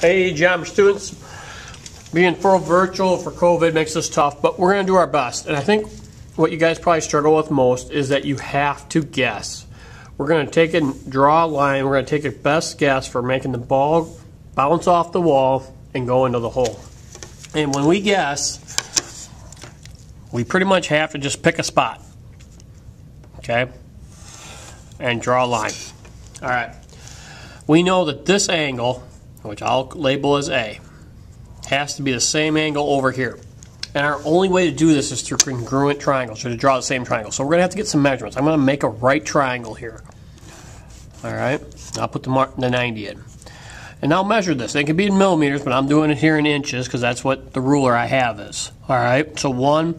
Hey, Geometry students. Being full virtual for COVID makes this tough, but we're going to do our best. And I think what you guys probably struggle with most is that you have to guess. We're going to take and draw a line. We're going to take a best guess for making the ball bounce off the wall and go into the hole. And when we guess, we pretty much have to just pick a spot. Okay? And draw a line. All right. We know that this angle, which I'll label as A, has to be the same angle over here. And our only way to do this is through congruent triangles, or to draw the same triangle. So we're going to have to get some measurements. I'm going to make a right triangle here. All right, I'll put the, mark, the 90 in. And I'll measure this. It can be in millimeters, but I'm doing it here in inches because that's what the ruler I have is. All right, so one,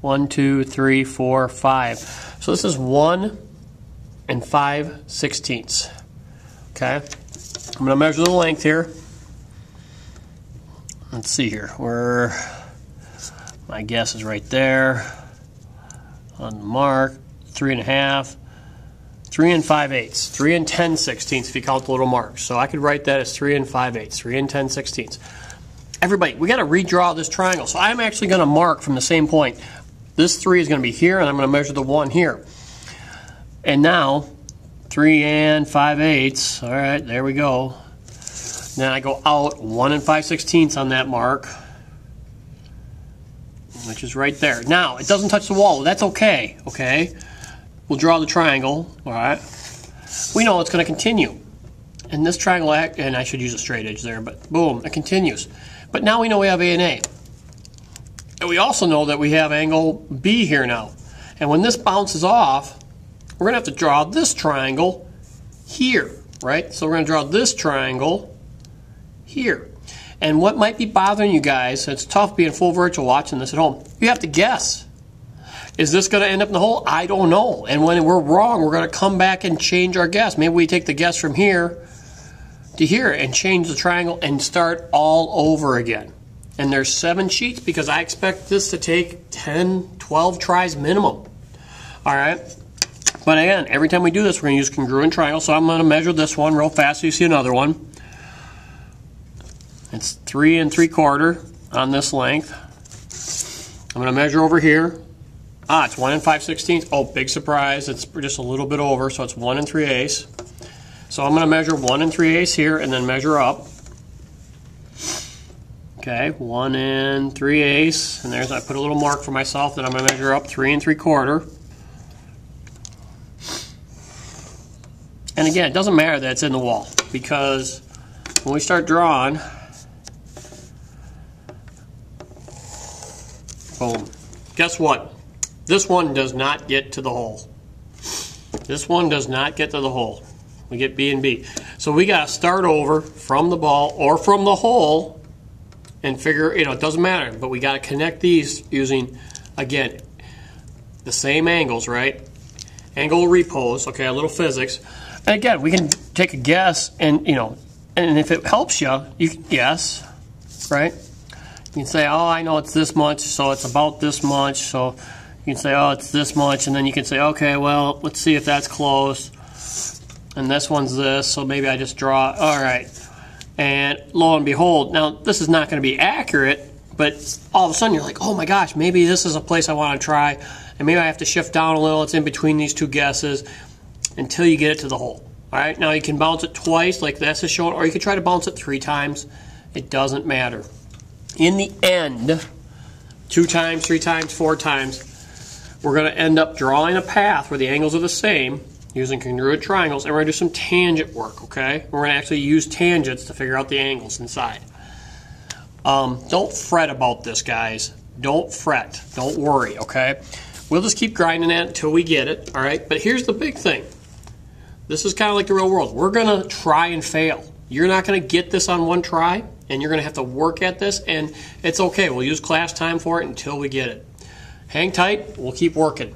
one, two, three, four, five. So this is one and five sixteenths. Okay, I'm going to measure the length here. Let's see here. Where my guess is right there on the mark. Three and a half. Three and five eighths. Three and ten sixteenths if you count the little marks. So I could write that as three and five eighths. Three and ten sixteenths. Everybody, we got to redraw this triangle. So I'm actually going to mark from the same point. This three is going to be here, and I'm going to measure the one here. And now, three and five eighths. All right, there we go. Then I go out one and five sixteenths on that mark, which is right there. Now, it doesn't touch the wall. That's okay, okay? We'll draw the triangle, all right? We know it's going to continue. And this triangle, and I should use a straight edge there, but boom, it continues. But now we know we have A and A. And we also know that we have angle B here now. And when this bounces off, we're going to have to draw this triangle here, right? So we're going to draw this triangle here. And what might be bothering you guys, it's tough being full virtual watching this at home, you have to guess. Is this going to end up in the hole? I don't know. And when we're wrong, we're going to come back and change our guess. Maybe we take the guess from here to here and change the triangle and start all over again. And there's seven sheets because I expect this to take 10, 12 tries minimum. All right. But again, every time we do this, we're going to use congruent triangle. So I'm going to measure this one real fast so you see another one. It's three and three quarter on this length. I'm going to measure over here. Ah, it's one and five sixteenths. Oh, big surprise. It's just a little bit over, so it's one and three eighths. So I'm going to measure one and three eighths here and then measure up. Okay, one and three eighths. And there's, I put a little mark for myself. Then I'm going to measure up three and three quarter. And again, it doesn't matter that it's in the wall because when we start drawing, boom, guess what? This one does not get to the hole. This one does not get to the hole. We get B and B. So we got to start over from the ball or from the hole and figure, you know, it doesn't matter, but we got to connect these using, again, the same angles, right? Angle repose, okay, a little physics. And again, we can take a guess and, you know, and if it helps you, you can guess, right? You can say, oh, I know it's this much, so it's about this much, so you can say, oh, it's this much, and then you can say, okay, well, let's see if that's close. And this one's this, so maybe I just draw, all right. And lo and behold, now this is not going to be accurate, but all of a sudden you're like, oh my gosh, maybe this is a place I want to try, and maybe I have to shift down a little. It's in between these two guesses until you get it to the hole. All right, now you can bounce it twice like this is shown, or you can try to bounce it three times. It doesn't matter. In the end, two times, three times, four times, we're going to end up drawing a path where the angles are the same using congruent triangles, and we're going to do some tangent work, okay? We're going to actually use tangents to figure out the angles inside. Um, don't fret about this, guys. Don't fret. Don't worry, okay? We'll just keep grinding at it until we get it, all right? But here's the big thing. This is kind of like the real world. We're going to try and fail. You're not going to get this on one try, and you're going to have to work at this, and it's okay. We'll use class time for it until we get it. Hang tight. We'll keep working.